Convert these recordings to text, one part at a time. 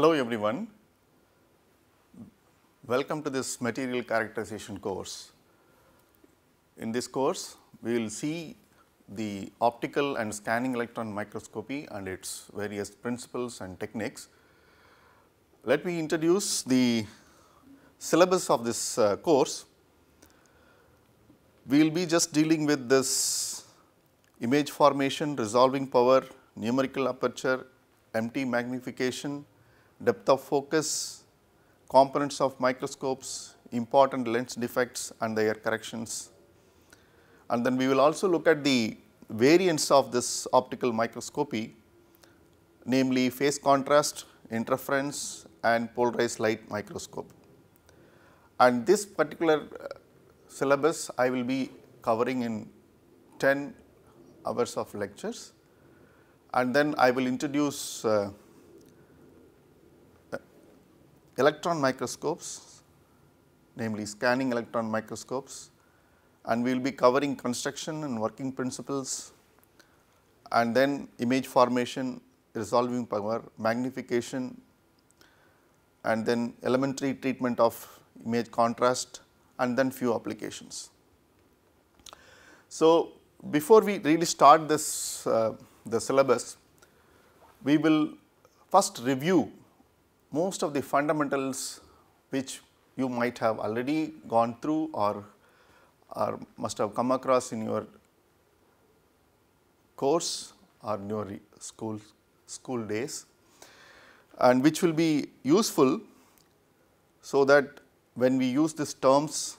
Hello everyone. Welcome to this material characterization course. In this course, we will see the optical and scanning electron microscopy and its various principles and techniques. Let me introduce the syllabus of this uh, course. We will be just dealing with this image formation, resolving power, numerical aperture, empty magnification, depth of focus, components of microscopes, important lens defects and their corrections. And then we will also look at the variants of this optical microscopy, namely phase contrast, interference and polarized light microscope. And this particular uh, syllabus I will be covering in 10 hours of lectures and then I will introduce uh, electron microscopes, namely scanning electron microscopes and we will be covering construction and working principles and then image formation, resolving power, magnification and then elementary treatment of image contrast and then few applications. So, before we really start this uh, the syllabus, we will first review most of the fundamentals which you might have already gone through or, or must have come across in your course or in your school, school days and which will be useful so that when we use these terms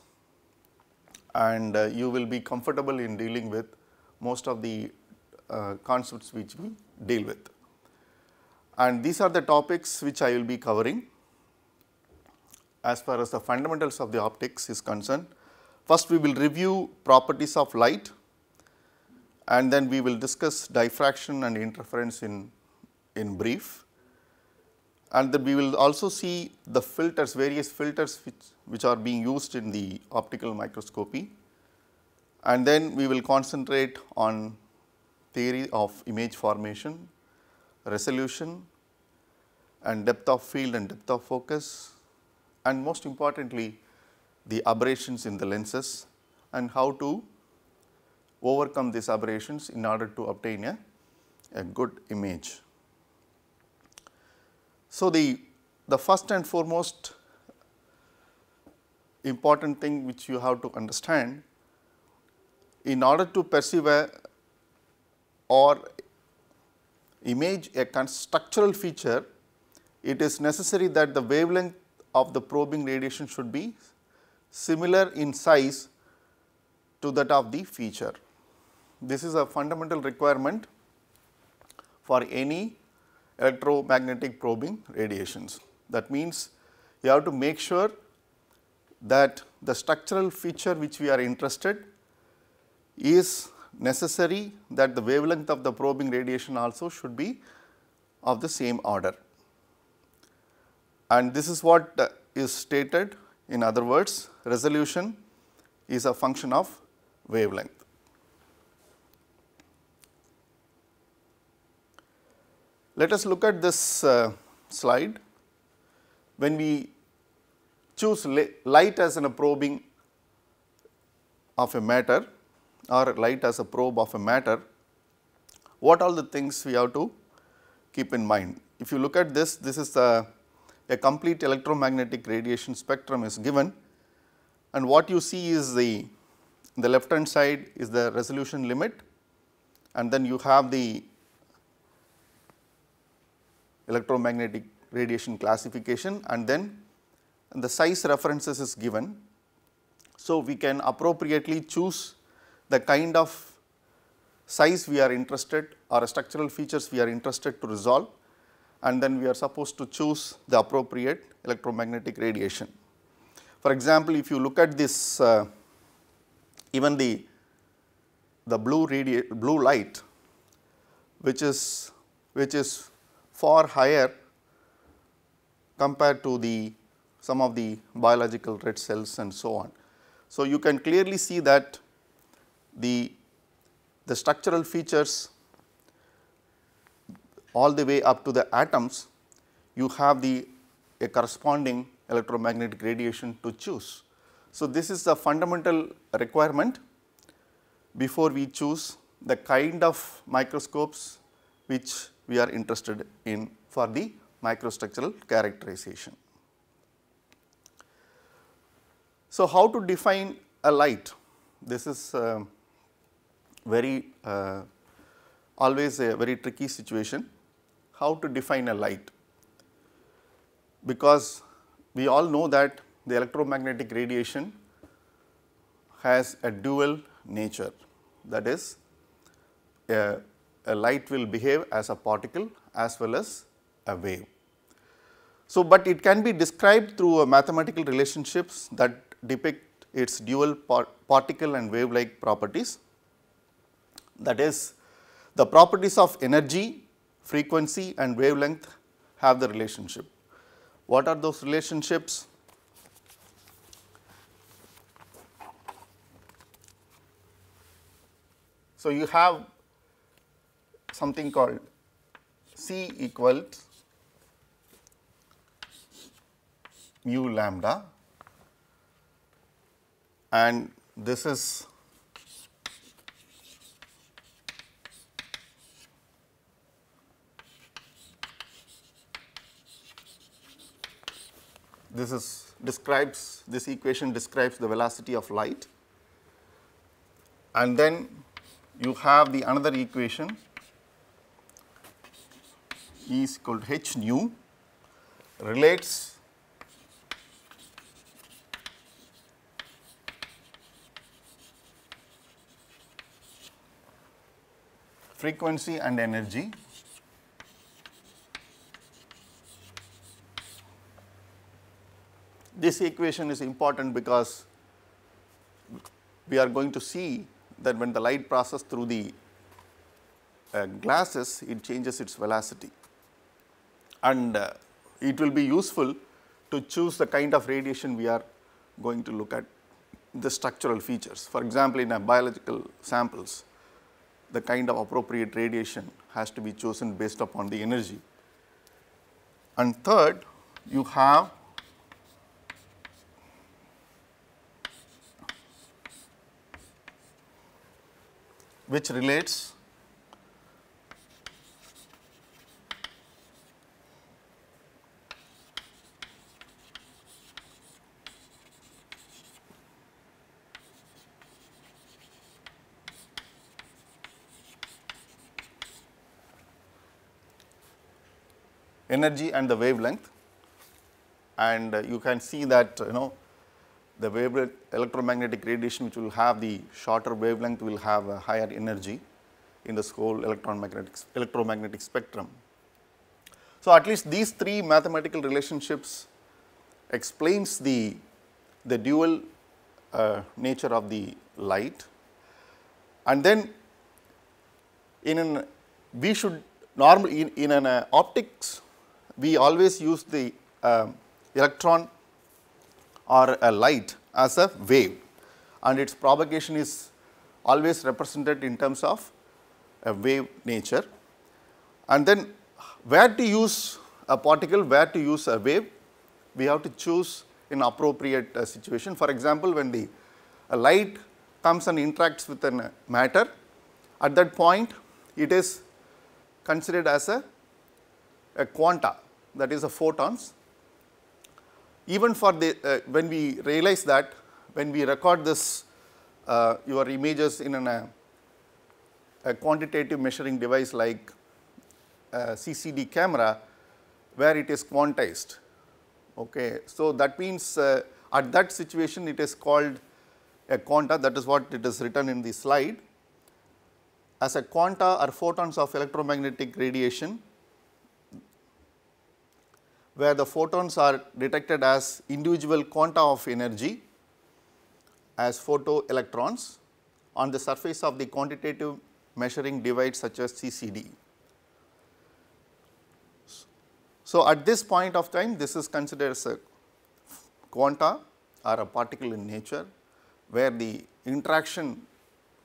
and uh, you will be comfortable in dealing with most of the uh, concepts which we deal with. And these are the topics which I will be covering as far as the fundamentals of the optics is concerned. First we will review properties of light and then we will discuss diffraction and interference in, in brief. And then we will also see the filters, various filters which, which are being used in the optical microscopy. And then we will concentrate on theory of image formation, resolution and depth of field and depth of focus and most importantly the aberrations in the lenses and how to overcome these aberrations in order to obtain a, a good image. So, the, the first and foremost important thing which you have to understand in order to perceive a or image a structural feature, it is necessary that the wavelength of the probing radiation should be similar in size to that of the feature. This is a fundamental requirement for any electromagnetic probing radiations. That means, you have to make sure that the structural feature which we are interested is necessary that the wavelength of the probing radiation also should be of the same order. And this is what is stated in other words resolution is a function of wavelength. Let us look at this uh, slide. When we choose light as an probing of a matter, or light as a probe of a matter, what all the things we have to keep in mind. If you look at this, this is the, a complete electromagnetic radiation spectrum is given. And what you see is the, the left hand side is the resolution limit. And then you have the electromagnetic radiation classification. And then the size references is given. So, we can appropriately choose the kind of size we are interested or structural features we are interested to resolve and then we are supposed to choose the appropriate electromagnetic radiation. For example, if you look at this uh, even the the blue blue light which is which is far higher compared to the some of the biological red cells and so on. So, you can clearly see that the, the structural features all the way up to the atoms, you have the a corresponding electromagnetic radiation to choose. So, this is the fundamental requirement before we choose the kind of microscopes which we are interested in for the microstructural characterization. So, how to define a light? This is uh, very uh, always a very tricky situation. How to define a light? Because we all know that the electromagnetic radiation has a dual nature that is a, a, light will behave as a particle as well as a wave. So, but it can be described through a mathematical relationships that depict its dual par particle and wave like properties that is the properties of energy, frequency and wavelength have the relationship. What are those relationships? So, you have something called C equals nu lambda and this is this is describes this equation describes the velocity of light. And then you have the another equation E is equal to h nu relates frequency and energy this equation is important because we are going to see that when the light passes through the uh, glasses, it changes its velocity. And uh, it will be useful to choose the kind of radiation we are going to look at the structural features. For example, in a biological samples, the kind of appropriate radiation has to be chosen based upon the energy. And third, you have which relates energy and the wavelength. And uh, you can see that you know the wave electromagnetic radiation which will have the shorter wavelength will have a higher energy in the whole electromagnetic, electromagnetic spectrum. So, at least these three mathematical relationships explains the, the dual uh, nature of the light and then in an we should normally in, in an uh, optics we always use the uh, electron or a light as a wave and its propagation is always represented in terms of a wave nature. And then where to use a particle, where to use a wave, we have to choose in appropriate uh, situation. For example, when the light comes and interacts with a matter, at that point it is considered as a, a quanta that is a photons even for the uh, when we realize that when we record this uh, your images in an, uh, a quantitative measuring device like CCD camera where it is quantized. Okay. So, that means uh, at that situation it is called a quanta that is what it is written in the slide as a quanta are photons of electromagnetic radiation where the photons are detected as individual quanta of energy as photoelectrons on the surface of the quantitative measuring device such as CCD. So, at this point of time this is considered as a quanta or a particle in nature where the interaction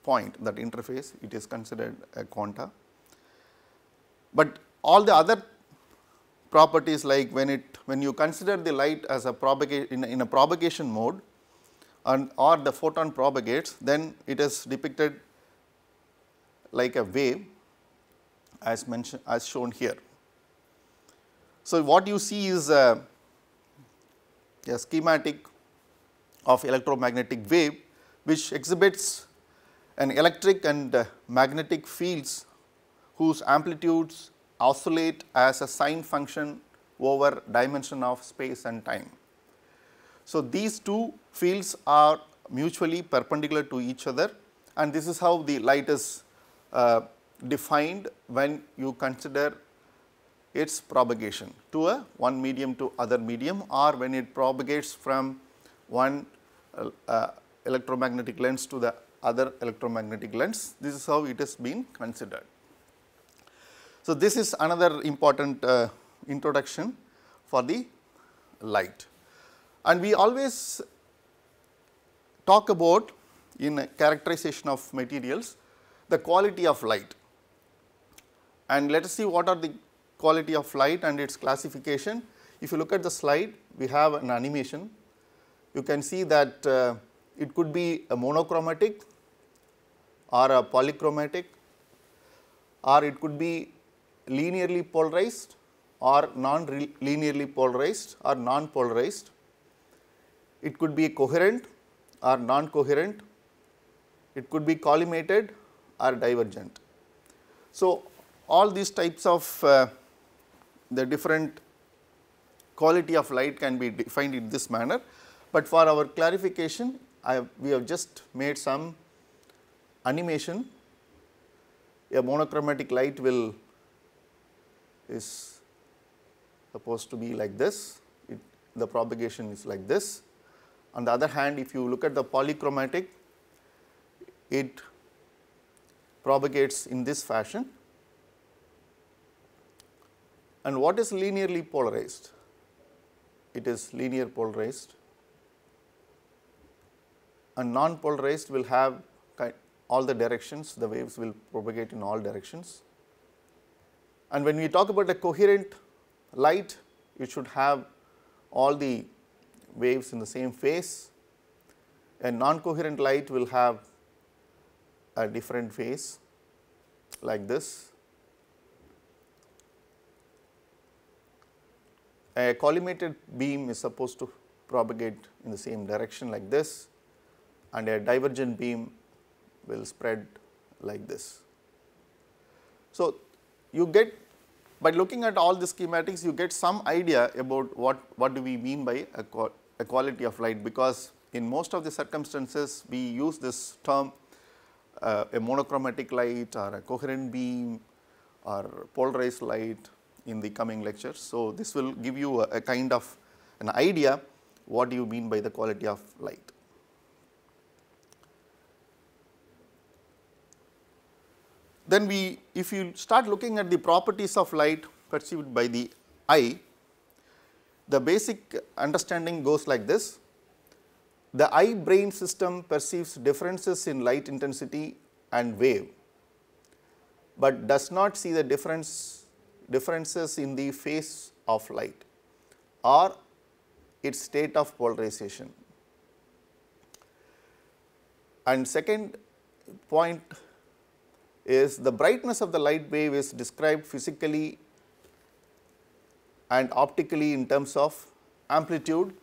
point that interface it is considered a quanta. But all the other properties like when it when you consider the light as a propagate in, in a propagation mode and or the photon propagates then it is depicted like a wave as mentioned as shown here. So, what you see is a, a schematic of electromagnetic wave which exhibits an electric and uh, magnetic fields whose amplitudes oscillate as a sine function over dimension of space and time. So, these two fields are mutually perpendicular to each other and this is how the light is uh, defined when you consider its propagation to a one medium to other medium or when it propagates from one uh, uh, electromagnetic lens to the other electromagnetic lens. This is how it has been considered. So, this is another important uh, introduction for the light. And we always talk about in characterization of materials the quality of light. And let us see what are the quality of light and its classification. If you look at the slide we have an animation. You can see that uh, it could be a monochromatic or a polychromatic or it could be linearly polarized or non-linearly polarized or non-polarized. It could be coherent or non-coherent. It could be collimated or divergent. So, all these types of uh, the different quality of light can be defined in this manner, but for our clarification have, we have just made some animation. A monochromatic light will is supposed to be like this, it, the propagation is like this. On the other hand, if you look at the polychromatic, it propagates in this fashion. And what is linearly polarized? It is linear polarized and non-polarized will have all the directions, the waves will propagate in all directions. And when we talk about a coherent light, it should have all the waves in the same phase. A non-coherent light will have a different phase like this. A collimated beam is supposed to propagate in the same direction like this and a divergent beam will spread like this. So, you get by looking at all the schematics you get some idea about what, what do we mean by a, quality of light because in most of the circumstances we use this term uh, a monochromatic light or a coherent beam or polarized light in the coming lectures. So, this will give you a, a kind of an idea what do you mean by the quality of light. Then we if you start looking at the properties of light perceived by the eye, the basic understanding goes like this. The eye brain system perceives differences in light intensity and wave, but does not see the difference differences in the phase of light or its state of polarization. And second point is the brightness of the light wave is described physically and optically in terms of amplitude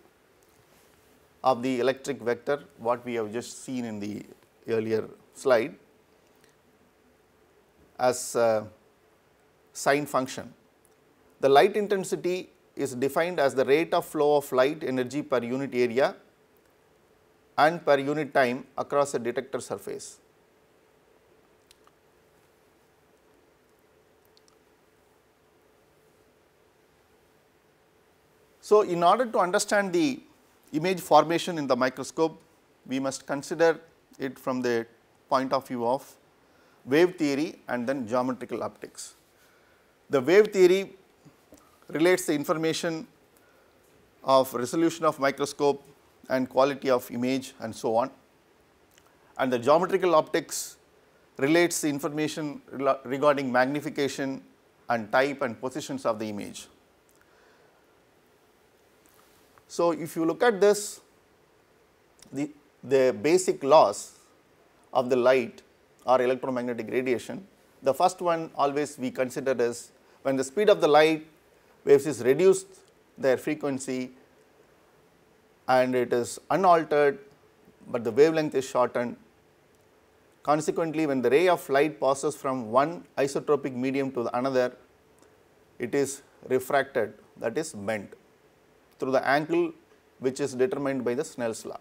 of the electric vector what we have just seen in the earlier slide as sine function. The light intensity is defined as the rate of flow of light energy per unit area and per unit time across a detector surface. So, in order to understand the image formation in the microscope, we must consider it from the point of view of wave theory and then geometrical optics. The wave theory relates the information of resolution of microscope and quality of image and so on and the geometrical optics relates the information regarding magnification and type and positions of the image. So, if you look at this, the, the basic laws of the light or electromagnetic radiation, the first one always we consider as when the speed of the light waves is reduced, their frequency and it is unaltered, but the wavelength is shortened. Consequently, when the ray of light passes from one isotropic medium to another, it is refracted that is bent through the angle which is determined by the Snell's law.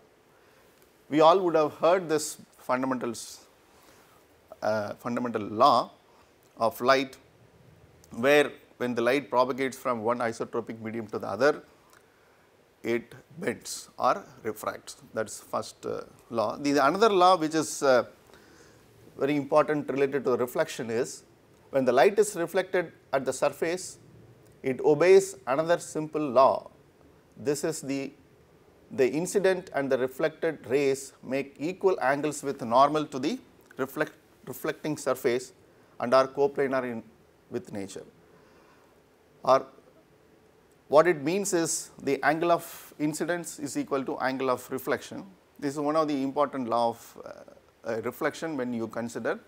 We all would have heard this fundamentals uh, fundamental law of light where when the light propagates from one isotropic medium to the other it bends or refracts that is first uh, law. The another law which is uh, very important related to the reflection is when the light is reflected at the surface it obeys another simple law. This is the the incident and the reflected rays make equal angles with normal to the reflect, reflecting surface and are coplanar in with nature. Or what it means is the angle of incidence is equal to angle of reflection. This is one of the important law of uh, reflection when you consider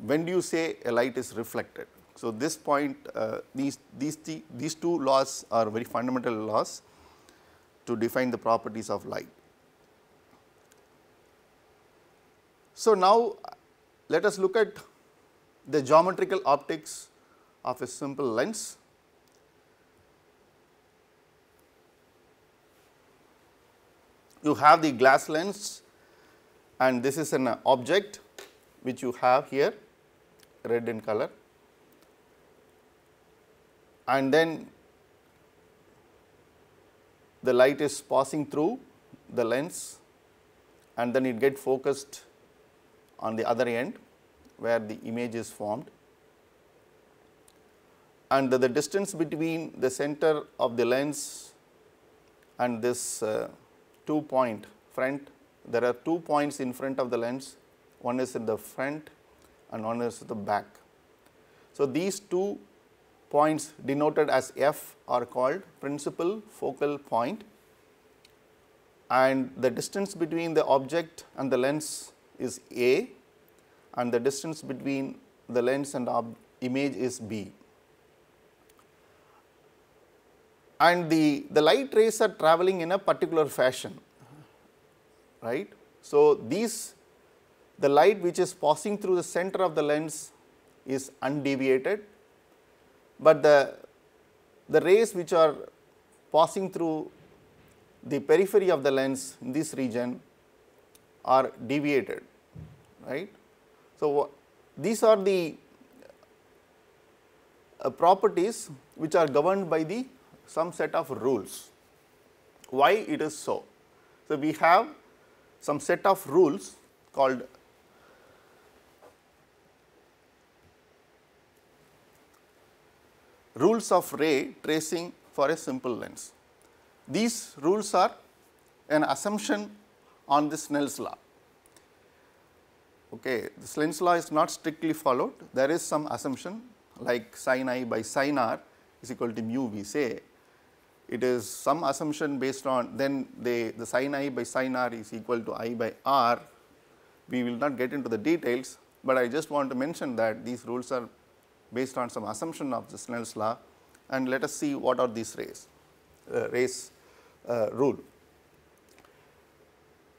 when do you say a light is reflected. So, this point uh, these, these, these two laws are very fundamental laws to define the properties of light. So, now let us look at the geometrical optics of a simple lens. You have the glass lens and this is an object which you have here red in color and then the light is passing through the lens and then it get focused on the other end where the image is formed and the, the distance between the center of the lens and this uh, two point front there are two points in front of the lens one is in the front and one is at the back. So, these two points denoted as f are called principal focal point and the distance between the object and the lens is a and the distance between the lens and image is b. And the, the light rays are traveling in a particular fashion, right. So, these the light which is passing through the center of the lens is undeviated but the, the rays which are passing through the periphery of the lens in this region are deviated, right. So, these are the uh, properties which are governed by the some set of rules. Why it is so? So, we have some set of rules called rules of ray tracing for a simple lens. These rules are an assumption on the Snell's law. Okay, the Snell's law is not strictly followed, there is some assumption like sin i by sin r is equal to mu we say. It is some assumption based on then the sin i by sin r is equal to i by r. We will not get into the details, but I just want to mention that these rules are based on some assumption of the Snell's law and let us see what are these rays, uh, rays uh, rule.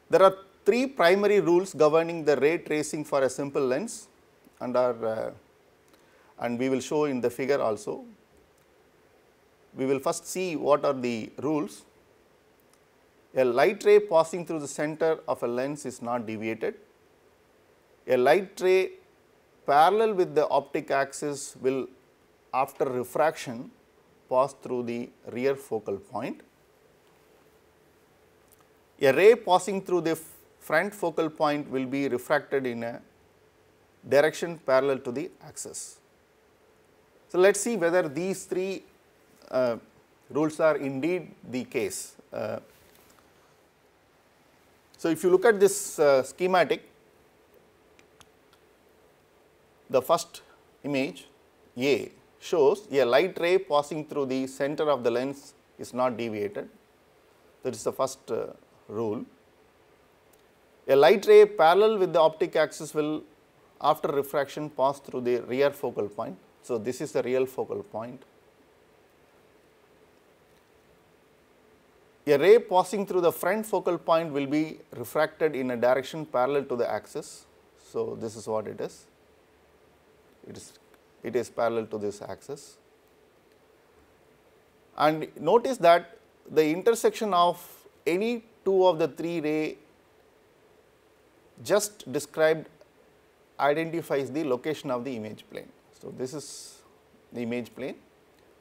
There are three primary rules governing the ray tracing for a simple lens and are uh, and we will show in the figure also. We will first see what are the rules. A light ray passing through the center of a lens is not deviated. A light ray parallel with the optic axis will after refraction pass through the rear focal point. A ray passing through the front focal point will be refracted in a direction parallel to the axis. So, let us see whether these three uh, rules are indeed the case. Uh, so, if you look at this uh, schematic, the first image A shows a light ray passing through the center of the lens is not deviated that is the first uh, rule. A light ray parallel with the optic axis will after refraction pass through the rear focal point. So, this is the rear focal point. A ray passing through the front focal point will be refracted in a direction parallel to the axis. So, this is what it is. It is it is parallel to this axis. And notice that the intersection of any two of the three ray just described identifies the location of the image plane. So, this is the image plane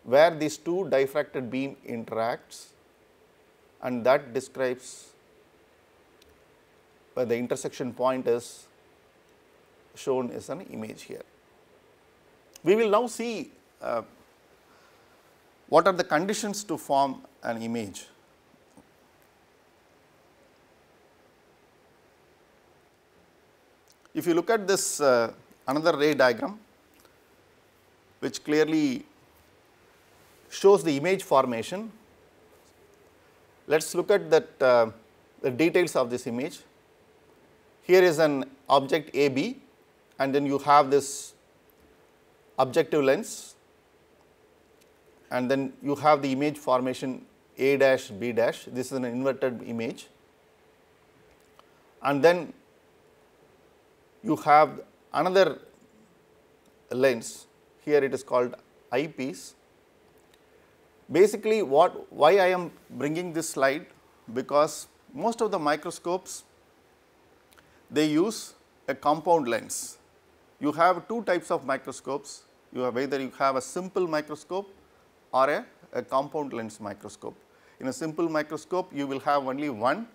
where these two diffracted beam interacts and that describes where the intersection point is shown as an image here. We will now see uh, what are the conditions to form an image. If you look at this uh, another ray diagram which clearly shows the image formation, let us look at that uh, the details of this image. Here is an object AB and then you have this objective lens and then you have the image formation A dash B dash. This is an inverted image. And then you have another lens. Here it is called eyepiece. Basically what why I am bringing this slide? Because most of the microscopes they use a compound lens you have two types of microscopes. You have either you have a simple microscope or a, a compound lens microscope. In a simple microscope, you will have only one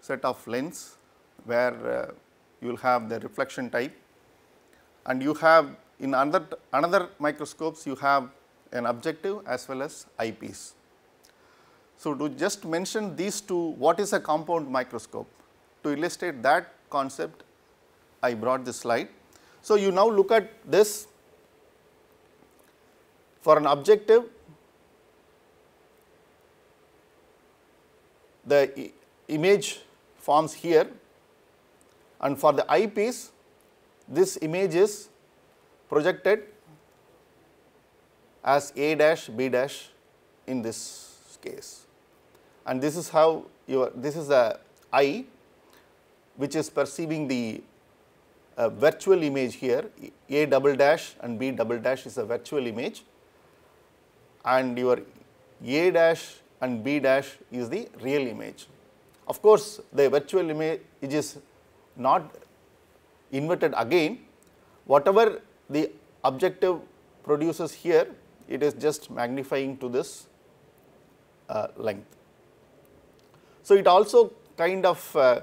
set of lens where uh, you will have the reflection type and you have in another, another microscopes you have an objective as well as eyepiece. So, to just mention these two what is a compound microscope to illustrate that concept I brought this slide. So, you now look at this. For an objective the image forms here. And for the eyepiece this image is projected as A dash B dash in this case. And this is how your this is the eye which is perceiving the a virtual image here A double dash and B double dash is a virtual image and your A dash and B dash is the real image. Of course, the virtual image is not inverted again whatever the objective produces here it is just magnifying to this uh, length. So, it also kind of uh,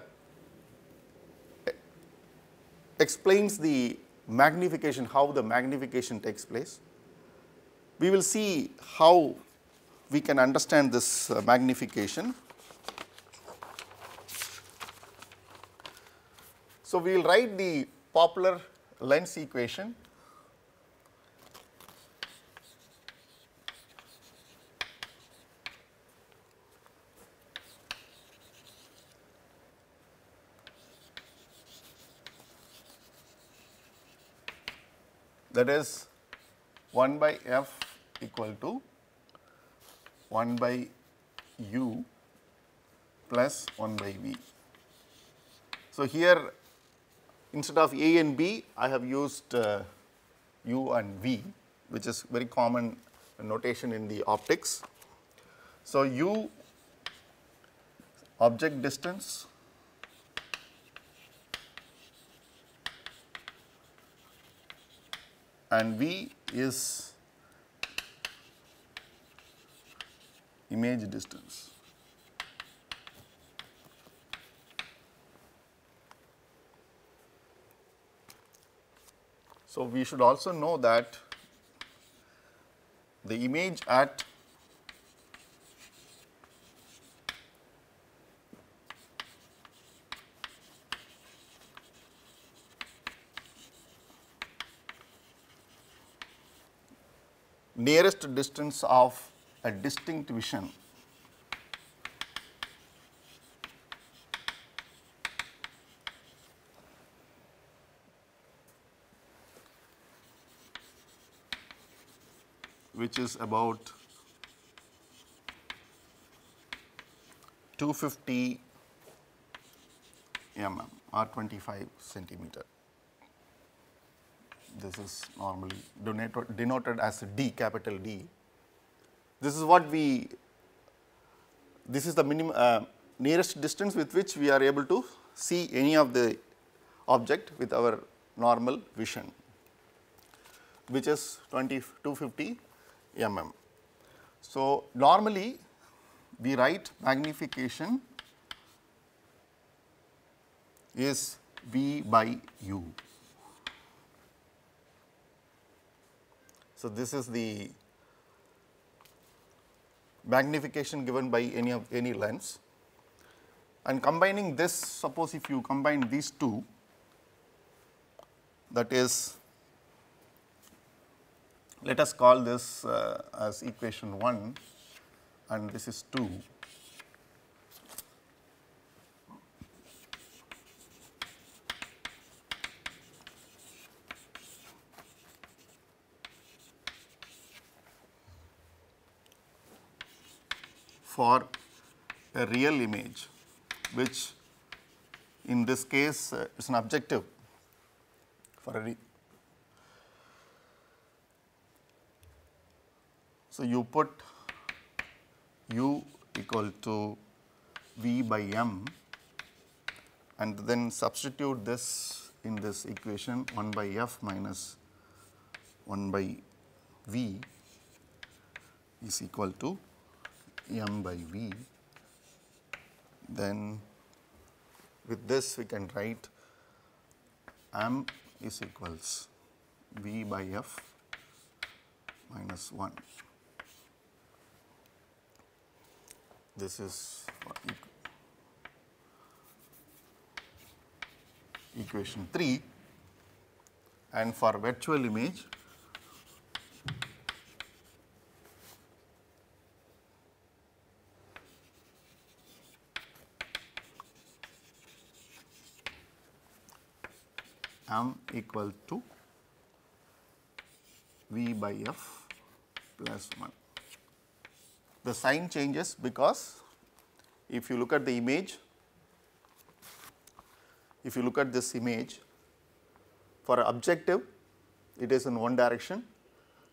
explains the magnification, how the magnification takes place. We will see how we can understand this uh, magnification. So, we will write the popular lens equation that is 1 by f equal to 1 by u plus 1 by v. So, here instead of a and b I have used uh, u and v which is very common notation in the optics. So, u object distance and V is image distance. So, we should also know that the image at nearest distance of a distinct vision which is about 250 mm or 25 centimeter. This is normally denoted, as D, capital D. This is what we, this is the minimum, uh, nearest distance with which we are able to see any of the object with our normal vision, which is 20, 250 mm. So, normally we write magnification is V by U. So, this is the magnification given by any of any lens. And combining this suppose if you combine these two that is let us call this uh, as equation 1 and this is 2 for a real image which in this case uh, is an objective for a so you put u equal to v by m and then substitute this in this equation 1 by f minus 1 by v is equal to m by v, then with this we can write m is equals v by f minus 1. This is equation 3 and for virtual image m equal to v by f plus 1. The sign changes because if you look at the image, if you look at this image for objective it is in one direction.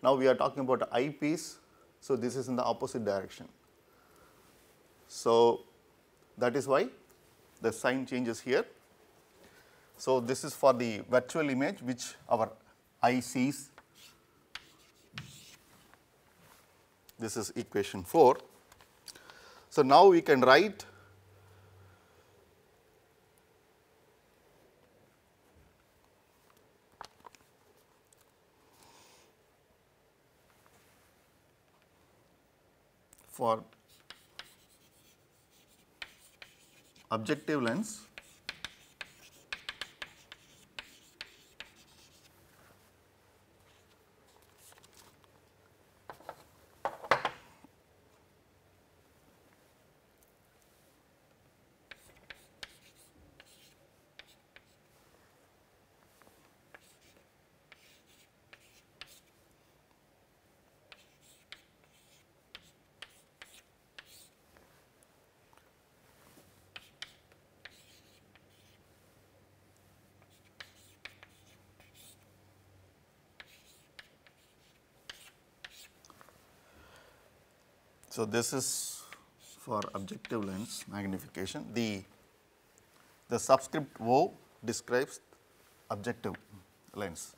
Now we are talking about eyepiece, so this is in the opposite direction. So that is why the sign changes here so, this is for the virtual image which our eye sees. This is equation 4. So, now we can write for objective lens So, this is for objective lens magnification. The, the subscript O describes objective lens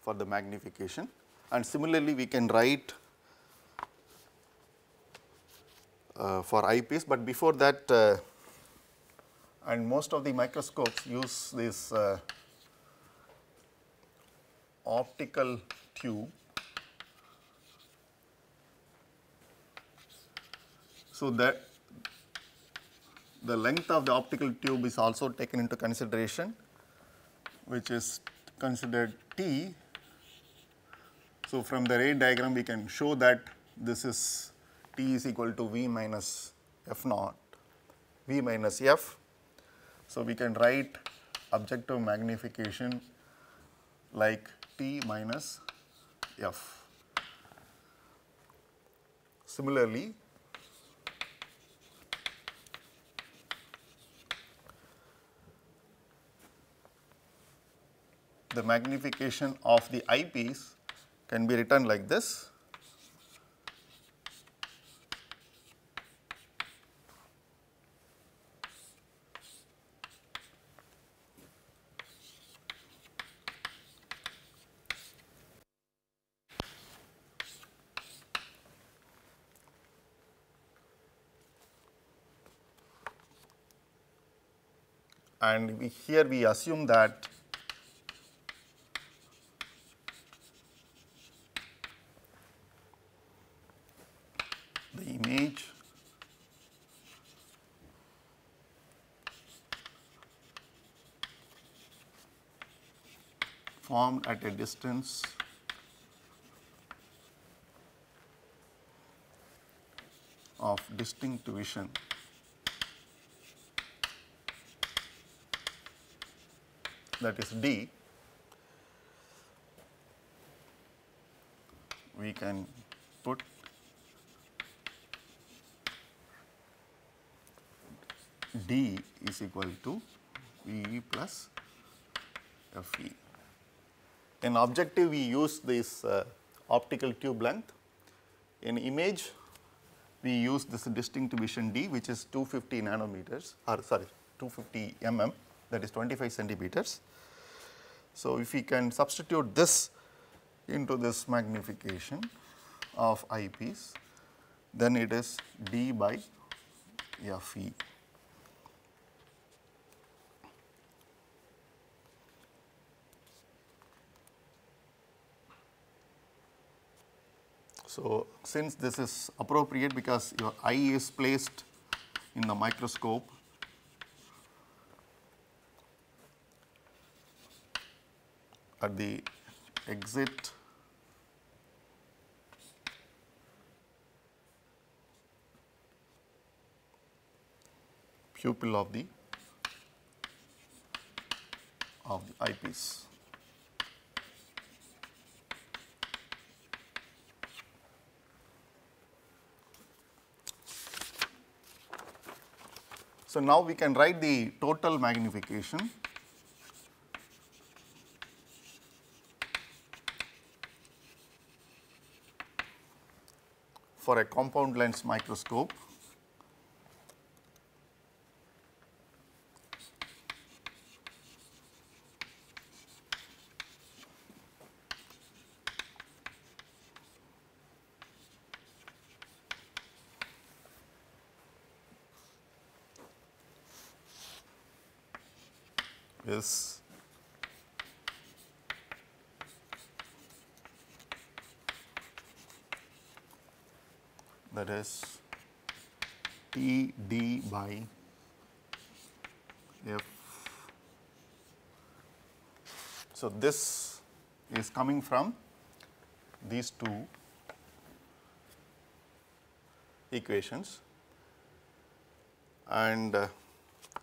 for the magnification. And similarly we can write uh, for eyepiece, but before that uh, and most of the microscopes use this uh, optical tube So, that the length of the optical tube is also taken into consideration which is considered T. So, from the ray diagram we can show that this is T is equal to V minus F naught, V minus F. So, we can write objective magnification like T minus F. similarly, the magnification of the eyepiece can be written like this. and we, here we assume that the image formed at a distance. Of distinct vision. That is D, we can put D is equal to VE plus FE. In objective, we use this uh, optical tube length. In image, we use this distinct vision D, which is 250 nanometers, or sorry, 250 mm, that is 25 centimeters. So, if we can substitute this into this magnification of eyepiece, then it is D by FE. So, since this is appropriate because your eye is placed in the microscope at the exit pupil of the of the eyepiece. So, now we can write the total magnification. For a compound lens microscope is is T d by f. So, this is coming from these two equations and uh,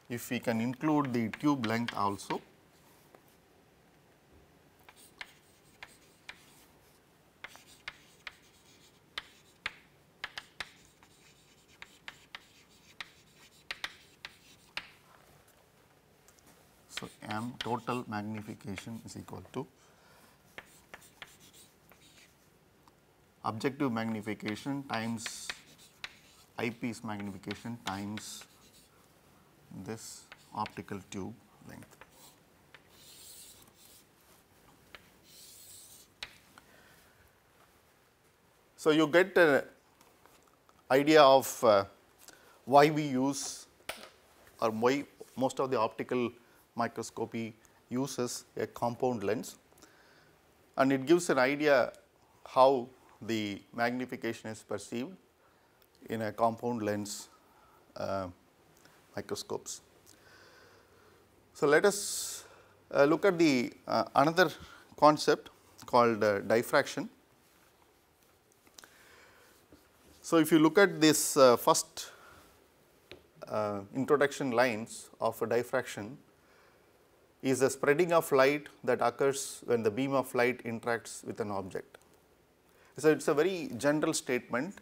if we can include the tube length also So, m total magnification is equal to objective magnification times eyepiece magnification times this optical tube length. So, you get an idea of uh, why we use or why most of the optical microscopy uses a compound lens and it gives an idea how the magnification is perceived in a compound lens uh, microscopes. So, let us uh, look at the uh, another concept called uh, diffraction. So, if you look at this uh, first uh, introduction lines of a diffraction is the spreading of light that occurs when the beam of light interacts with an object. So, it is a very general statement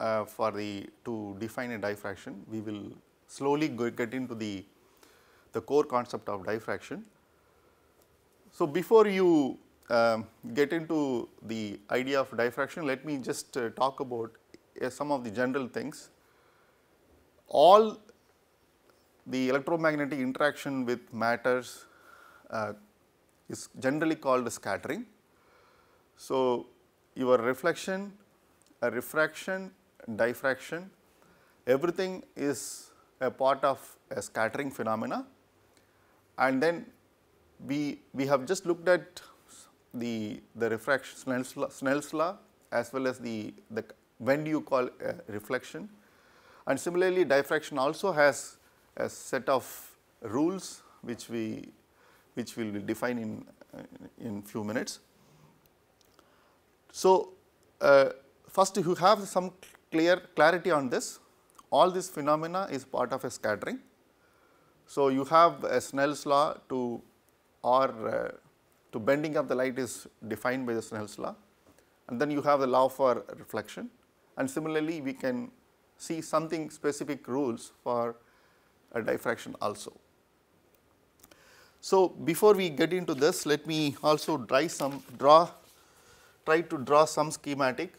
uh, for the to define a diffraction. We will slowly go, get into the the core concept of diffraction. So, before you um, get into the idea of diffraction, let me just uh, talk about uh, some of the general things. All the electromagnetic interaction with matters uh, is generally called scattering. So, your reflection, a refraction, diffraction, everything is a part of a scattering phenomena and then we, we have just looked at the, the refraction Snell's law, Snell's law as well as the, the when do you call reflection and similarly diffraction also has a set of rules which we which we will define in in few minutes. So, uh, first if you have some clear clarity on this all this phenomena is part of a scattering. So, you have a Snell's law to or uh, to bending of the light is defined by the Snell's law and then you have the law for reflection and similarly we can see something specific rules for a diffraction also. So, before we get into this let me also some draw try to draw some schematic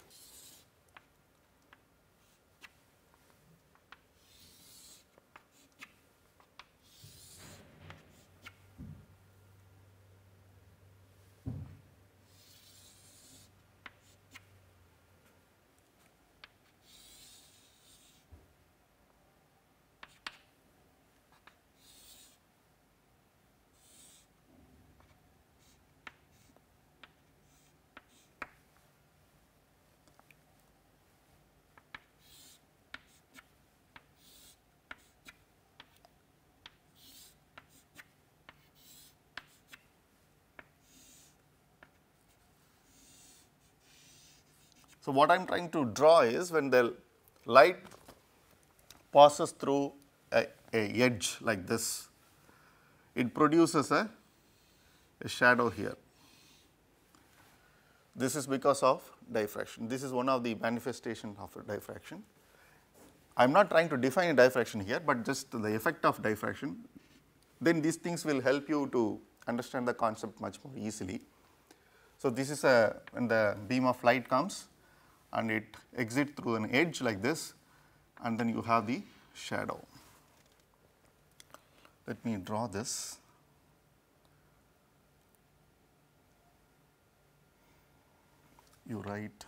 So, what I am trying to draw is when the light passes through a, a edge like this, it produces a, a shadow here. This is because of diffraction. This is one of the manifestation of diffraction. I am not trying to define a diffraction here, but just the effect of diffraction. Then these things will help you to understand the concept much more easily. So, this is a when the beam of light comes and it exits through an edge like this and then you have the shadow. Let me draw this. You write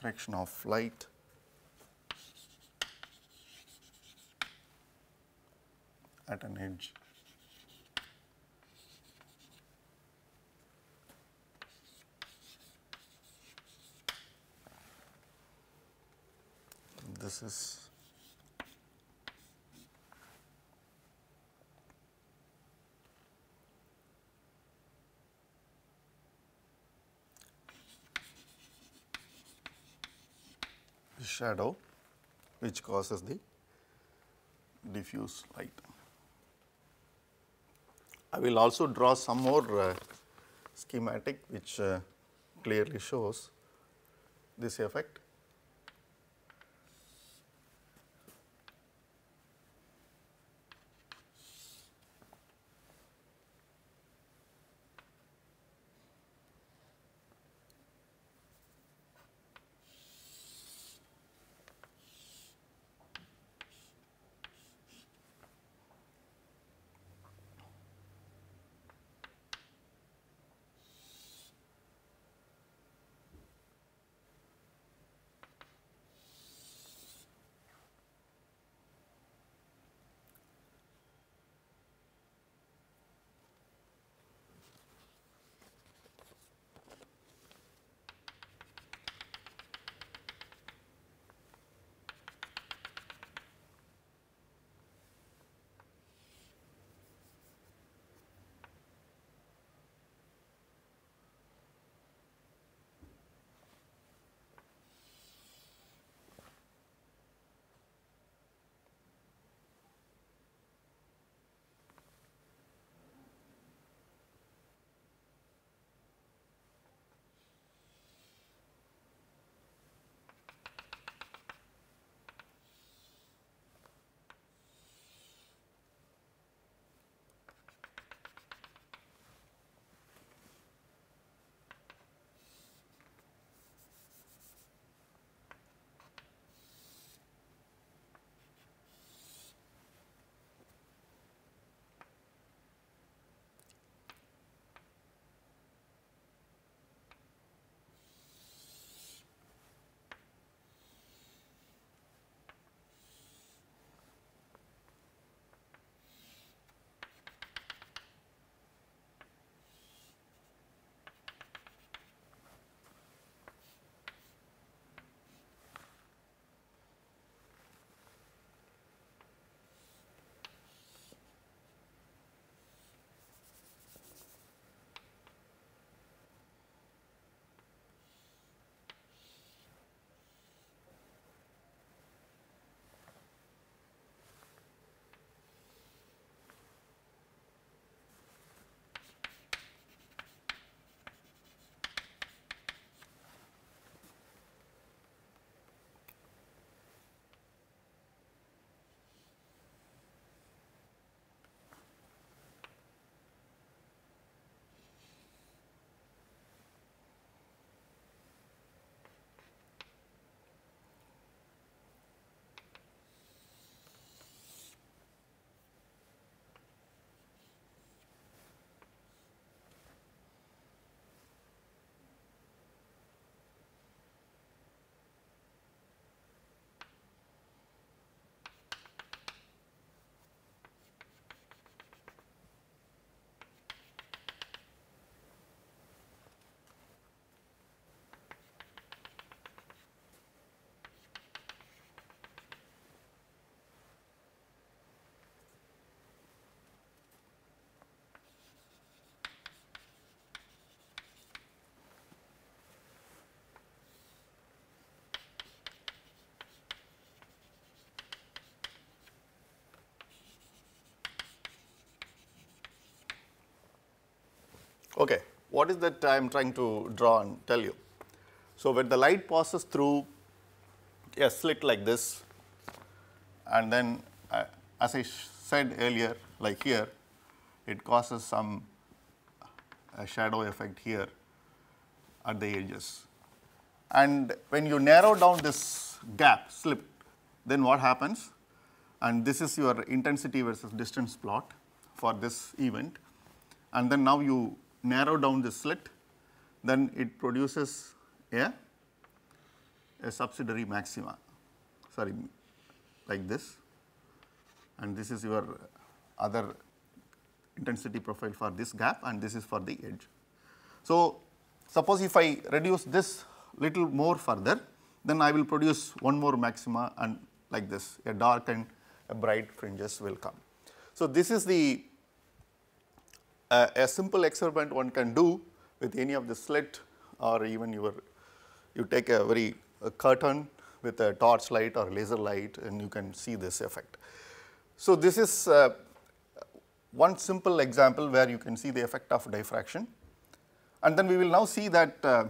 diffraction of light at an edge. This is shadow which causes the diffuse light. I will also draw some more uh, schematic which uh, clearly shows this effect. Okay, what is that I am trying to draw and tell you? So, when the light passes through a slit like this and then uh, as I said earlier like here it causes some uh, shadow effect here at the edges. And when you narrow down this gap slip then what happens and this is your intensity versus distance plot for this event and then now you narrow down the slit then it produces a, a subsidiary maxima sorry like this and this is your other intensity profile for this gap and this is for the edge. So, suppose if I reduce this little more further then I will produce one more maxima and like this a dark and a bright fringes will come. So, this is the uh, a simple experiment one can do with any of the slit or even your you take a very a curtain with a torch light or laser light and you can see this effect. So, this is uh, one simple example where you can see the effect of diffraction and then we will now see that uh,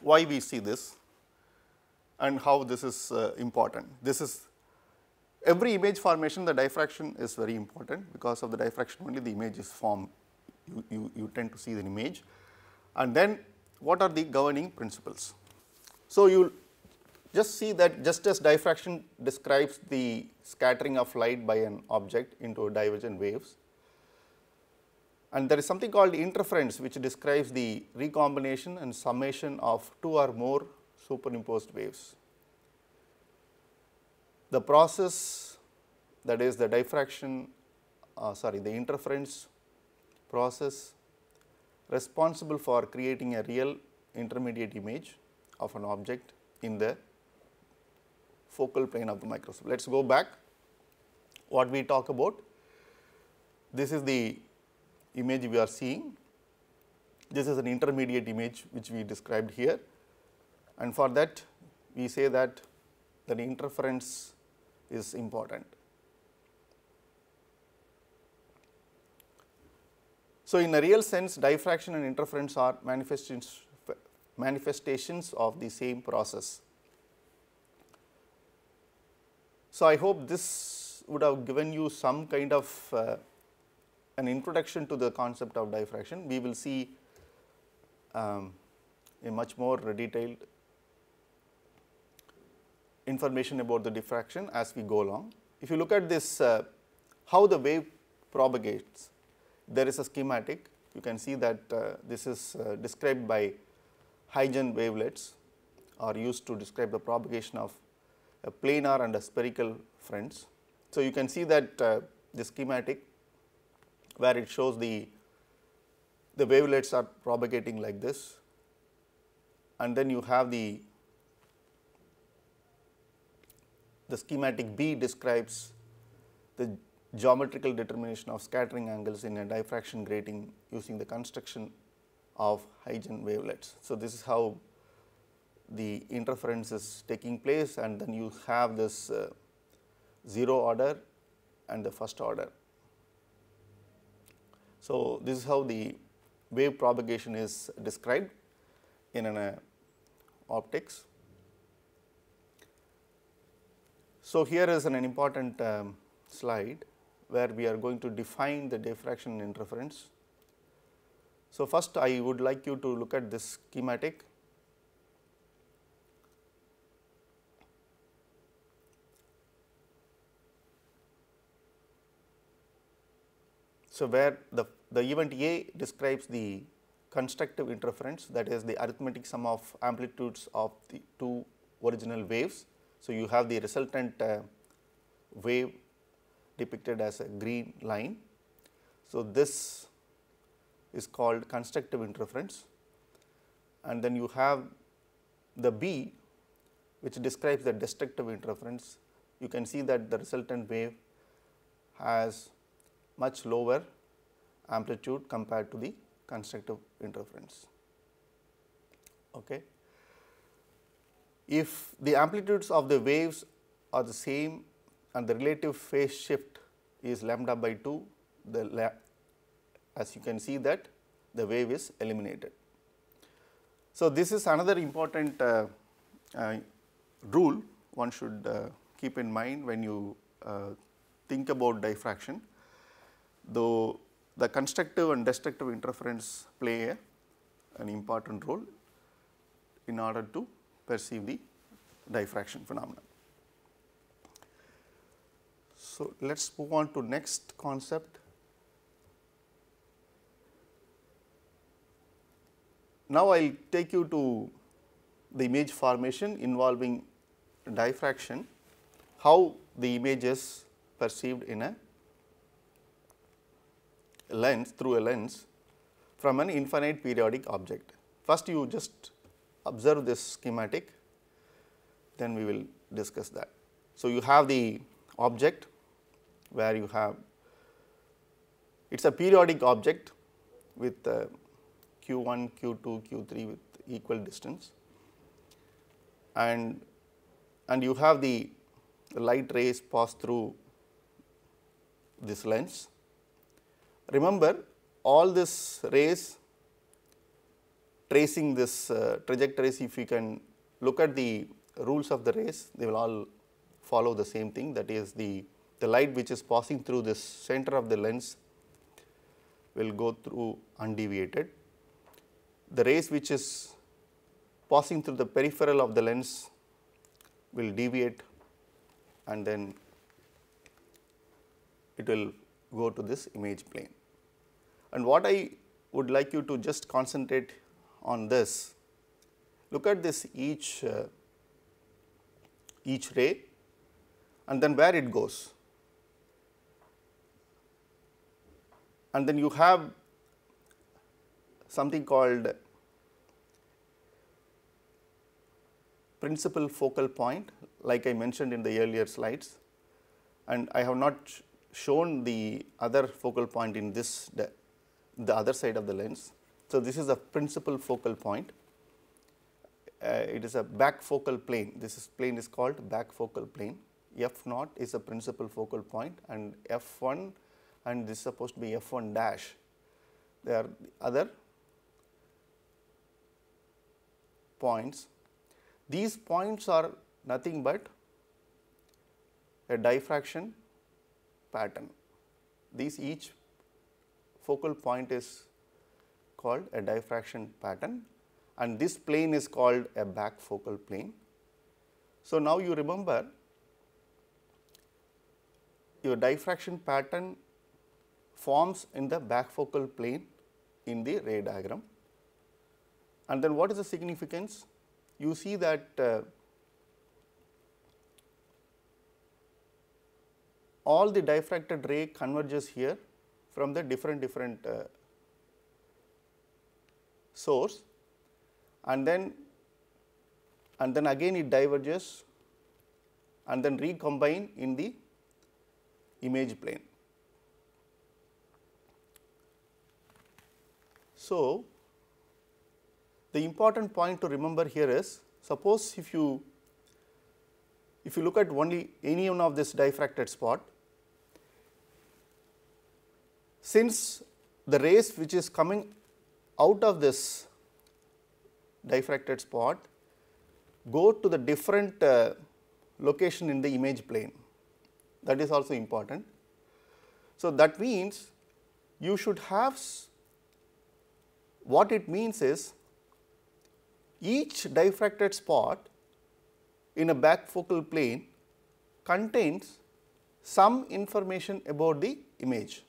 why we see this and how this is uh, important. This is every image formation the diffraction is very important because of the diffraction only the image is formed you, you, you tend to see the image and then what are the governing principles. So, you just see that just as diffraction describes the scattering of light by an object into divergent waves and there is something called interference which describes the recombination and summation of two or more superimposed waves. The process that is the diffraction uh, sorry the interference process responsible for creating a real intermediate image of an object in the focal plane of the microscope. Let us go back what we talk about. This is the image we are seeing. This is an intermediate image which we described here and for that we say that the interference is important. So, in a real sense diffraction and interference are manifestations, manifestations of the same process. So, I hope this would have given you some kind of uh, an introduction to the concept of diffraction. We will see um, a much more detailed information about the diffraction as we go along. If you look at this uh, how the wave propagates there is a schematic you can see that uh, this is uh, described by Huygens wavelets are used to describe the propagation of a planar and a spherical fronts. So, you can see that uh, the schematic where it shows the the wavelets are propagating like this and then you have the the schematic B describes the geometrical determination of scattering angles in a diffraction grating using the construction of Huygens wavelets. So, this is how the interference is taking place and then you have this uh, 0 order and the first order. So, this is how the wave propagation is described in an uh, optics. So, here is an, an important um, slide where we are going to define the diffraction interference. So, first I would like you to look at this schematic. So, where the, the event A describes the constructive interference that is the arithmetic sum of amplitudes of the two original waves. So, you have the resultant uh, wave depicted as a green line. So, this is called constructive interference and then you have the B which describes the destructive interference. You can see that the resultant wave has much lower amplitude compared to the constructive interference. Okay. If the amplitudes of the waves are the same and the relative phase shift is lambda by 2 the as you can see that the wave is eliminated. So, this is another important uh, uh, rule one should uh, keep in mind when you uh, think about diffraction, though the constructive and destructive interference play a, an important role in order to perceive the diffraction phenomenon. So, let us move on to next concept. Now, I will take you to the image formation involving diffraction, how the image is perceived in a lens through a lens from an infinite periodic object. First you just observe this schematic, then we will discuss that. So, you have the object where you have it is a periodic object with uh, q1, q2, q3 with equal distance and and you have the light rays pass through this lens. Remember all this rays tracing this uh, trajectories if you can look at the rules of the rays they will all follow the same thing that is the the light which is passing through this center of the lens will go through undeviated. The rays which is passing through the peripheral of the lens will deviate and then it will go to this image plane. And what I would like you to just concentrate on this, look at this each, uh, each ray and then where it goes. and then you have something called principal focal point like I mentioned in the earlier slides and I have not shown the other focal point in this the, the, other side of the lens. So, this is a principal focal point uh, it is a back focal plane this is plane is called back focal plane f naught is a principal focal point and f 1 and this is supposed to be f 1 dash. There are other points. These points are nothing but a diffraction pattern. These each focal point is called a diffraction pattern and this plane is called a back focal plane. So, now you remember your diffraction pattern forms in the back focal plane in the ray diagram. And then what is the significance? You see that uh, all the diffracted ray converges here from the different different uh, source and then and then again it diverges and then recombine in the image plane. So, the important point to remember here is suppose if you if you look at only any one of this diffracted spot since the rays which is coming out of this diffracted spot go to the different uh, location in the image plane that is also important. So, that means you should have what it means is each diffracted spot in a back focal plane contains some information about the image.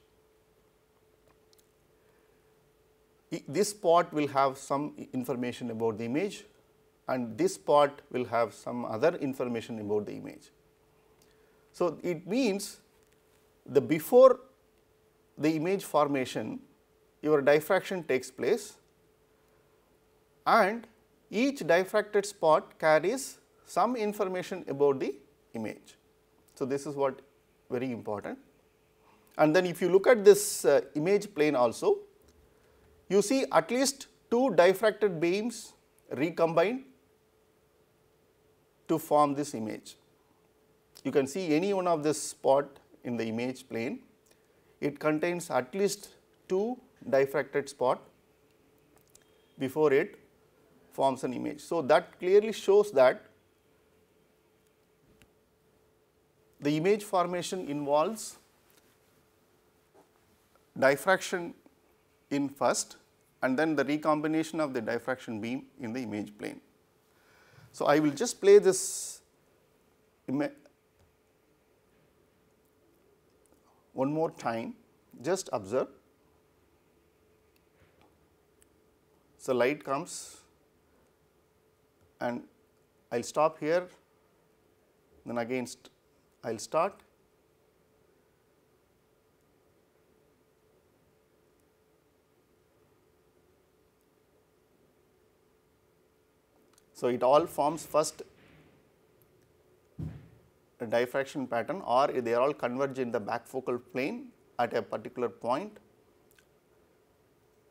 This spot will have some information about the image and this spot will have some other information about the image. So, it means the before the image formation your diffraction takes place and each diffracted spot carries some information about the image. So, this is what very important and then if you look at this uh, image plane also you see at least two diffracted beams recombine to form this image. You can see any one of this spot in the image plane it contains at least two diffracted spot before it forms an image. So, that clearly shows that the image formation involves diffraction in first and then the recombination of the diffraction beam in the image plane. So, I will just play this one more time just observe. So, light comes and I will stop here then again I will start So, it all forms first a diffraction pattern or they are all converge in the back focal plane at a particular point.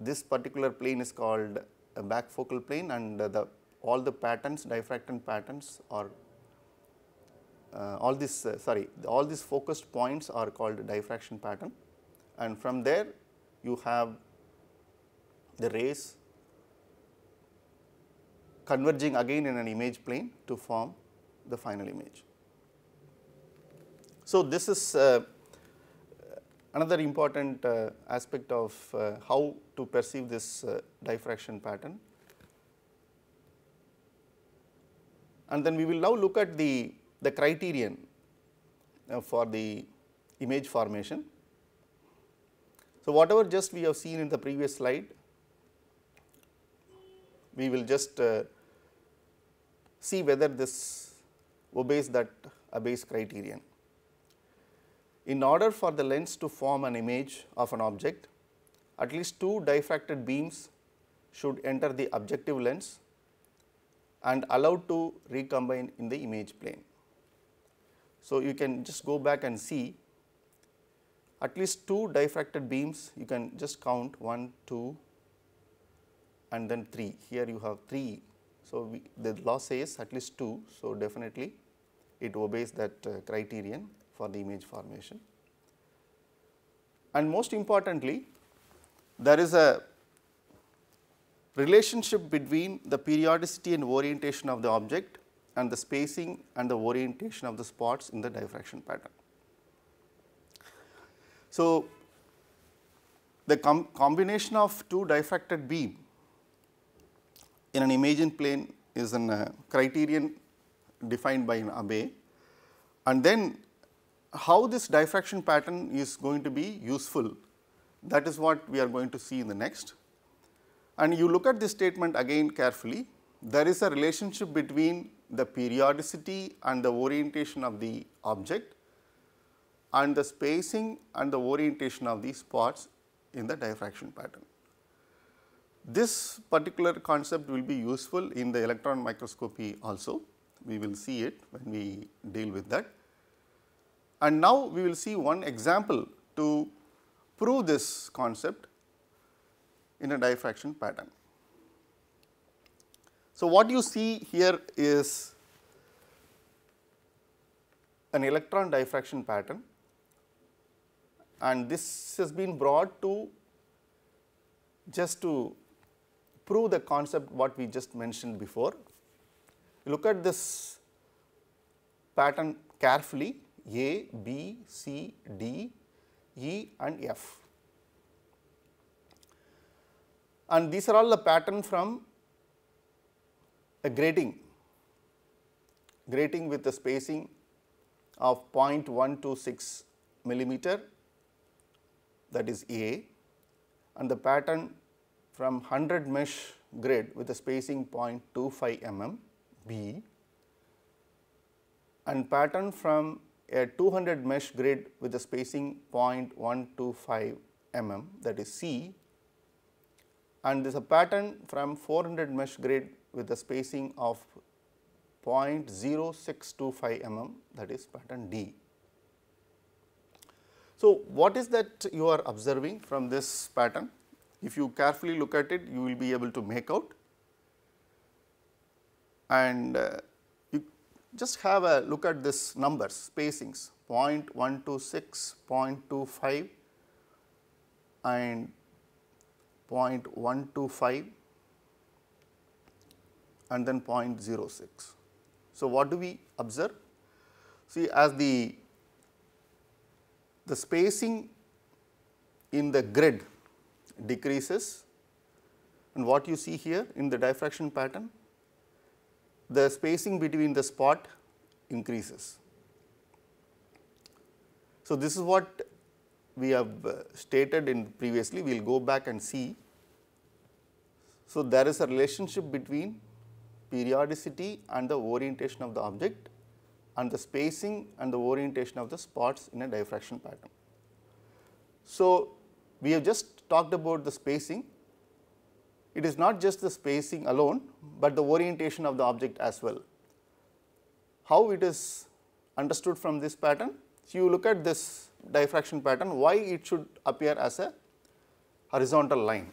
This particular plane is called a back focal plane and the all the patterns diffraction patterns are uh, all this uh, sorry all these focused points are called diffraction pattern and from there you have the rays converging again in an image plane to form the final image. So, this is uh, another important uh, aspect of uh, how to perceive this uh, diffraction pattern. And then we will now look at the, the criterion uh, for the image formation. So, whatever just we have seen in the previous slide, we will just uh, see whether this obeys that Abbe's criterion. In order for the lens to form an image of an object, at least two diffracted beams should enter the objective lens and allowed to recombine in the image plane. So, you can just go back and see at least two diffracted beams you can just count 1, 2 and then 3. Here you have 3 so, we, the law says at least 2. So, definitely it obeys that uh, criterion for the image formation. And most importantly, there is a relationship between the periodicity and orientation of the object and the spacing and the orientation of the spots in the diffraction pattern. So, the com combination of two diffracted beam in an imaging plane is a uh, criterion defined by an Abbe and then how this diffraction pattern is going to be useful that is what we are going to see in the next. And you look at this statement again carefully there is a relationship between the periodicity and the orientation of the object and the spacing and the orientation of these spots in the diffraction pattern. This particular concept will be useful in the electron microscopy also, we will see it when we deal with that. And now we will see one example to prove this concept in a diffraction pattern. So, what you see here is an electron diffraction pattern and this has been brought to just to prove the concept what we just mentioned before. Look at this pattern carefully A, B, C, D, E and F. And these are all the pattern from a grating, grating with a spacing of 0.126 millimeter that is A and the pattern from 100 mesh grid with a spacing 0.25 mm B and pattern from a 200 mesh grid with a spacing 0.125 mm that is C and there is a pattern from 400 mesh grid with a spacing of 0.0625 mm that is pattern D. So, what is that you are observing from this pattern? If you carefully look at it, you will be able to make out and uh, you just have a look at this numbers spacings 0.126, 0.25 and 0.125 and then 0.06. So, what do we observe? See as the, the spacing in the grid decreases and what you see here in the diffraction pattern, the spacing between the spot increases. So, this is what we have uh, stated in previously, we will go back and see. So, there is a relationship between periodicity and the orientation of the object and the spacing and the orientation of the spots in a diffraction pattern. So, we have just talked about the spacing, it is not just the spacing alone, but the orientation of the object as well. How it is understood from this pattern? So, you look at this diffraction pattern, why it should appear as a horizontal line,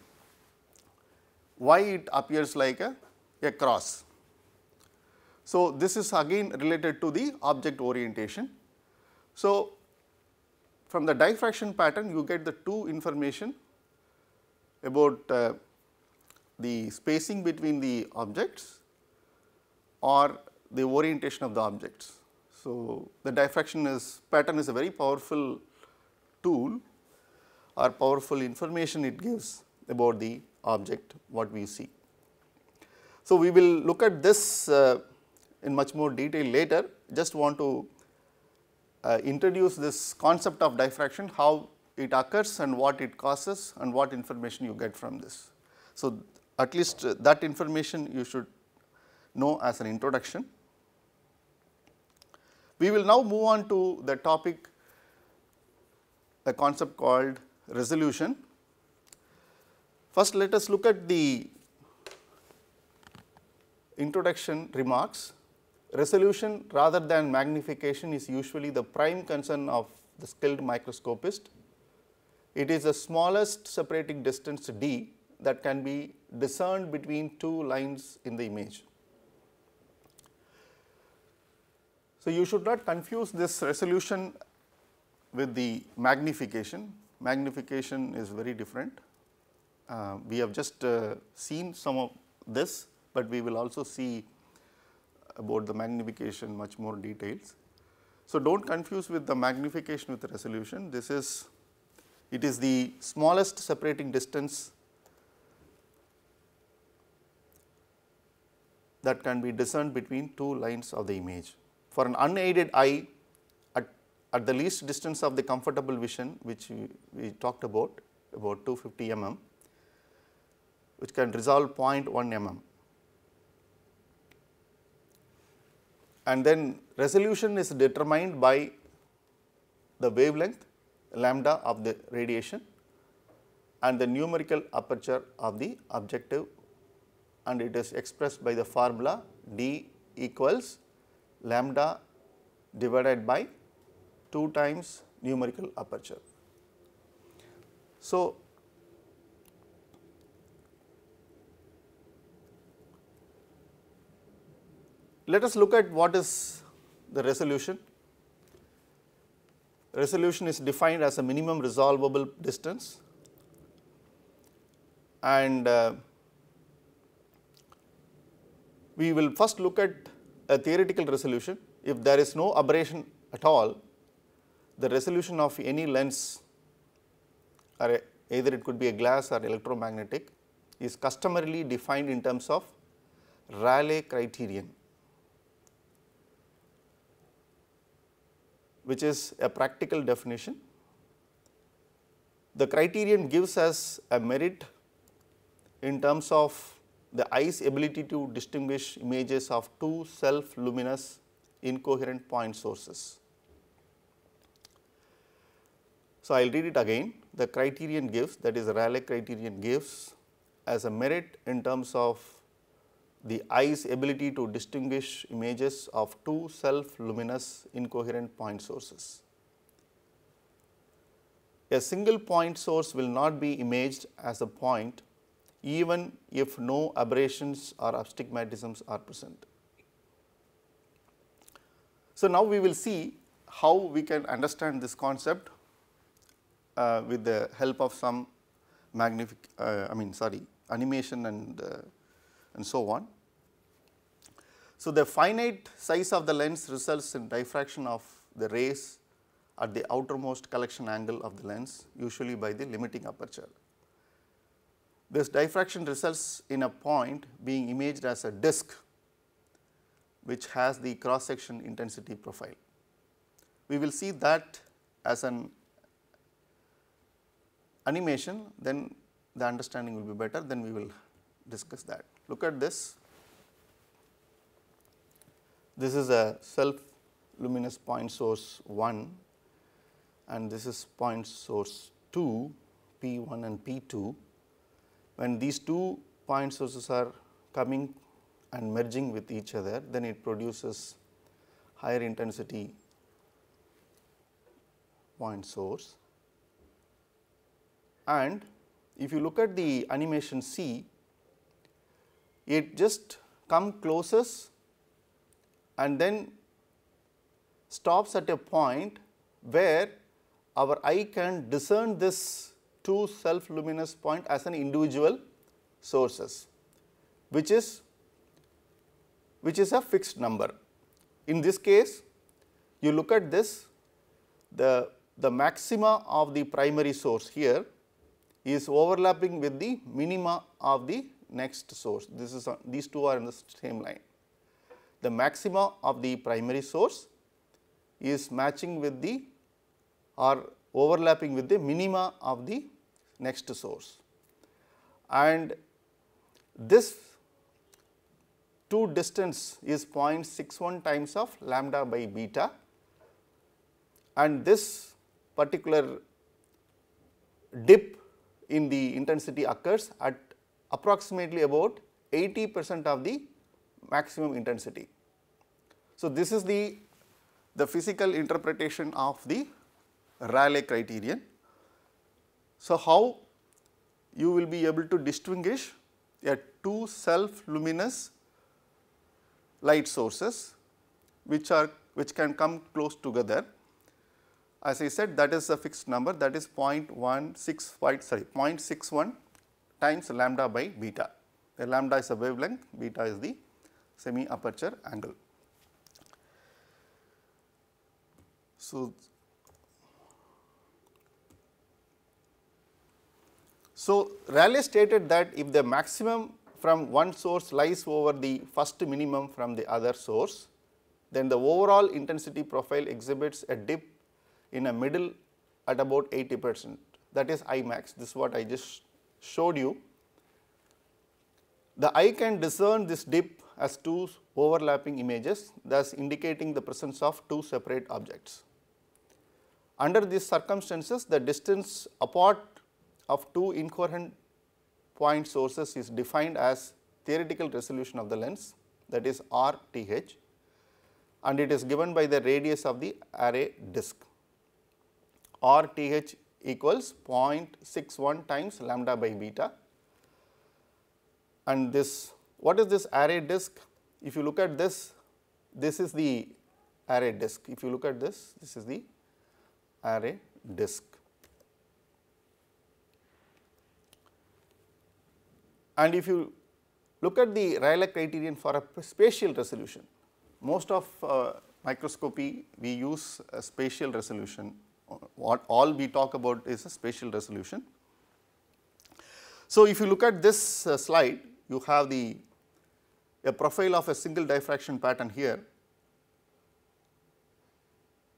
why it appears like a, a cross. So, this is again related to the object orientation. So, from the diffraction pattern you get the two information about uh, the spacing between the objects or the orientation of the objects. So, the diffraction is pattern is a very powerful tool or powerful information it gives about the object what we see. So, we will look at this uh, in much more detail later just want to uh, introduce this concept of diffraction how it occurs and what it causes and what information you get from this. So, at least uh, that information you should know as an introduction. We will now move on to the topic a concept called resolution. First let us look at the introduction remarks. Resolution rather than magnification is usually the prime concern of the skilled microscopist. It is the smallest separating distance d that can be discerned between two lines in the image. So, you should not confuse this resolution with the magnification. Magnification is very different. Uh, we have just uh, seen some of this, but we will also see about the magnification much more details. So, do not confuse with the magnification with the resolution. This is it is the smallest separating distance that can be discerned between two lines of the image for an unaided eye at, at the least distance of the comfortable vision which we, we talked about about 250 mm which can resolve 0.1 mm. And then resolution is determined by the wavelength lambda of the radiation and the numerical aperture of the objective and it is expressed by the formula d equals lambda divided by 2 times numerical aperture. So, let us look at what is the resolution. Resolution is defined as a minimum resolvable distance and uh, we will first look at a theoretical resolution, if there is no aberration at all, the resolution of any lens or either it could be a glass or electromagnetic is customarily defined in terms of Rayleigh criterion, which is a practical definition. The criterion gives us a merit in terms of the eye's ability to distinguish images of two self luminous incoherent point sources. So, I will read it again the criterion gives that is Rayleigh criterion gives as a merit in terms of the eye's ability to distinguish images of two self luminous incoherent point sources. A single point source will not be imaged as a point even if no aberrations or astigmatisms are present. So, now we will see how we can understand this concept uh, with the help of some magnific uh, I mean sorry animation and uh, and so on. So, the finite size of the lens results in diffraction of the rays at the outermost collection angle of the lens usually by the limiting aperture. This diffraction results in a point being imaged as a disc which has the cross section intensity profile. We will see that as an animation then the understanding will be better then we will discuss that. Look at this. This is a self luminous point source 1 and this is point source 2 P1 and P2. When these two point sources are coming and merging with each other then it produces higher intensity point source and if you look at the animation C it just come closes and then stops at a point where our eye can discern this two self luminous point as an individual sources which is which is a fixed number. In this case you look at this the the maxima of the primary source here is overlapping with the minima of the next source. This is these two are in the same line. The maxima of the primary source is matching with the or overlapping with the minima of the next source. And this two distance is 0.61 times of lambda by beta and this particular dip in the intensity occurs at approximately about 80 percent of the maximum intensity. So, this is the, the physical interpretation of the Rayleigh criterion. So, how you will be able to distinguish a two self luminous light sources which are which can come close together as I said that is a fixed number that is 0.165 sorry 0.61 times lambda by beta. The lambda is the wavelength, beta is the semi aperture angle. So, so Rayleigh stated that if the maximum from one source lies over the first minimum from the other source, then the overall intensity profile exhibits a dip in a middle at about 80 percent that is I max this is what I just showed you. The eye can discern this dip as two overlapping images thus indicating the presence of two separate objects. Under these circumstances the distance apart of two incoherent point sources is defined as theoretical resolution of the lens that is RTH and it is given by the radius of the Airy disk. RTH equals 0.61 times lambda by beta and this what is this Airy disk? If you look at this, this is the Airy disk. If you look at this, this is the Airy disk. And if you look at the Rayleigh criterion for a spatial resolution, most of uh, microscopy we use a spatial resolution what all we talk about is a spatial resolution. So, if you look at this uh, slide, you have the a profile of a single diffraction pattern here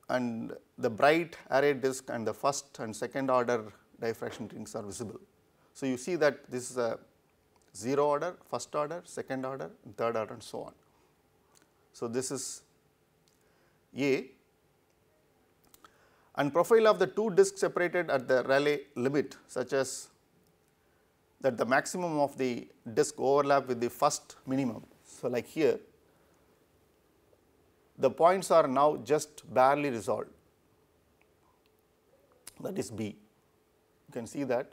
and the bright Airy disk and the first and second order diffraction rings are visible. So, you see that this is a 0 order, first order, second order, third order and so on. So, this is A and profile of the two disks separated at the Rayleigh limit such as that the maximum of the disk overlap with the first minimum. So, like here the points are now just barely resolved that is B. You can see that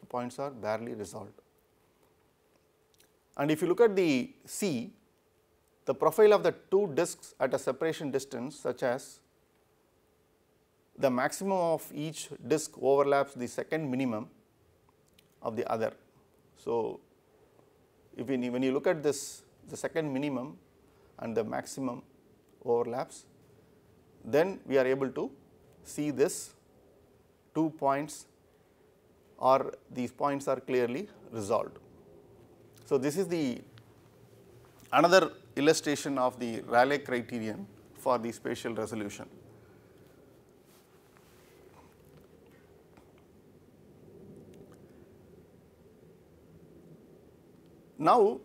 the points are barely resolved. And if you look at the C, the profile of the two disks at a separation distance such as the maximum of each disk overlaps the second minimum of the other. So, if you, when you look at this the second minimum and the maximum overlaps, then we are able to see this two points or these points are clearly resolved. So, this is the another illustration of the Rayleigh criterion for the spatial resolution. Now,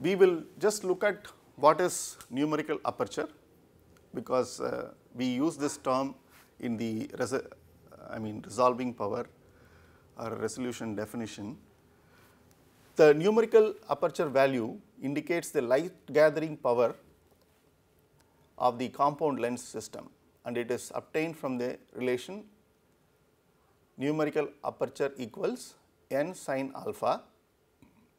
we will just look at what is numerical aperture because uh, we use this term in the I mean resolving power or resolution definition. The numerical aperture value indicates the light gathering power of the compound lens system and it is obtained from the relation numerical aperture equals n sin alpha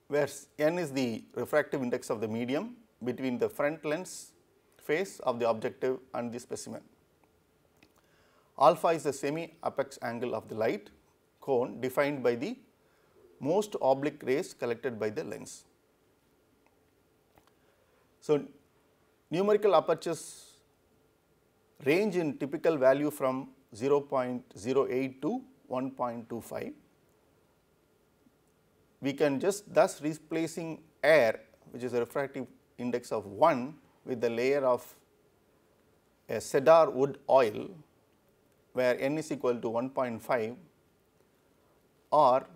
where n is the refractive index of the medium between the front lens face of the objective and the specimen. Alpha is the semi apex angle of the light cone defined by the most oblique rays collected by the lens. So, numerical apertures range in typical value from 0.08 to 1.25 we can just thus replacing air which is a refractive index of 1 with the layer of a cedar wood oil where n is equal to 1.5 or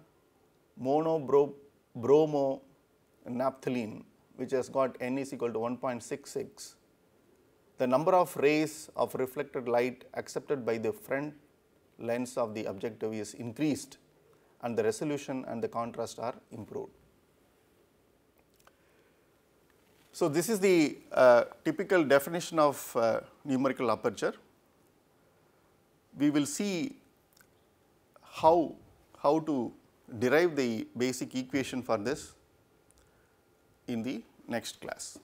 monobromo naphthalene which has got n is equal to 1.66 the number of rays of reflected light accepted by the front lens of the objective is increased and the resolution and the contrast are improved. So, this is the uh, typical definition of uh, numerical aperture. We will see how, how to derive the basic equation for this in the next class.